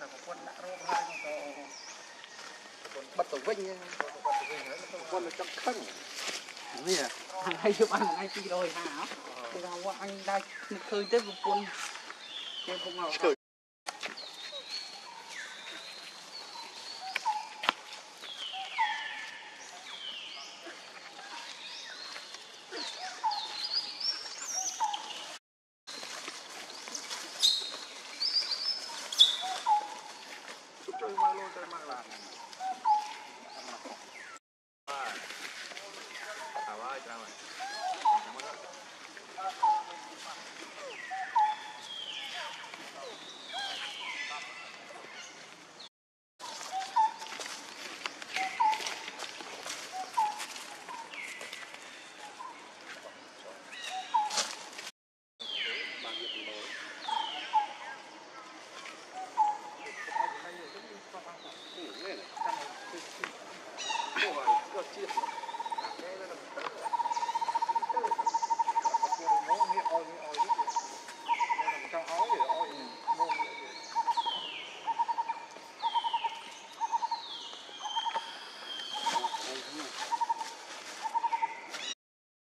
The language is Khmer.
តែប្រពន្ធដាក់រូបហើយទៅប្រពន្ធបិទទៅវិញបិទទៅវិញហើយប្រពន្ធចង់ខឹងនេះហើយយកបានថ្ងៃ250គេថាវត្តអញដែរមិនឃើញទេប្រពន្ធគេពុកមក Bye. Bye. Bye.